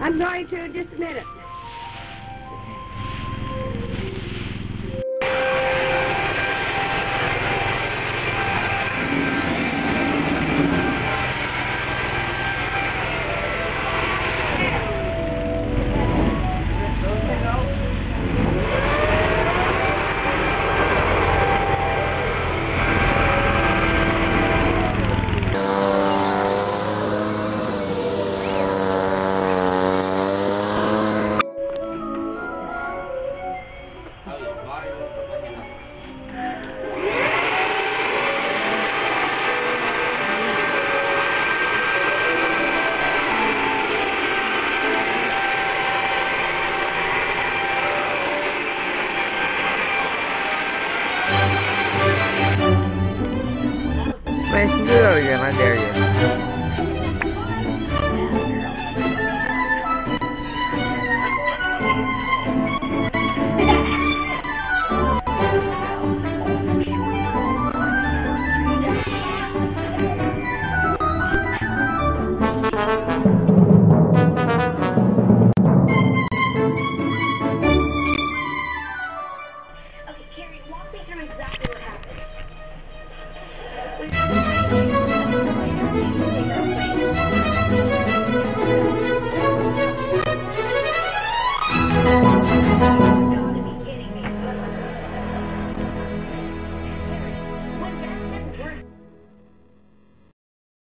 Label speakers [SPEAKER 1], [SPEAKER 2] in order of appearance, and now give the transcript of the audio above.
[SPEAKER 1] I'm going to in just a minute.
[SPEAKER 2] Man, she do it again, I dare you.